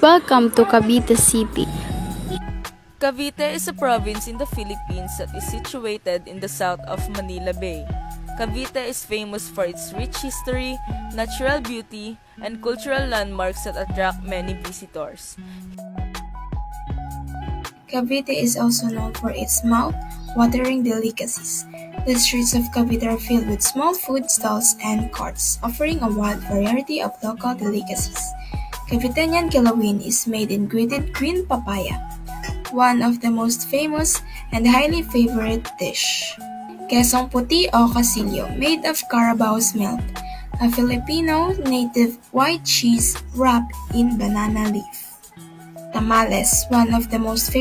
Welcome to Cavite City. Cavite is a province in the Philippines that is situated in the south of Manila Bay. Cavite is famous for its rich history, natural beauty, and cultural landmarks that attract many visitors. Cavite is also known for its mouth-watering delicacies. The streets of Cavite are filled with small food stalls and carts, offering a wide variety of local delicacies. Caviteñan kilawin is made in grated green papaya, one of the most famous and highly favorite dish. Quesong puti o casillo, made of Carabao's milk, a Filipino native white cheese wrapped in banana leaf. Tamales, one of the most favorite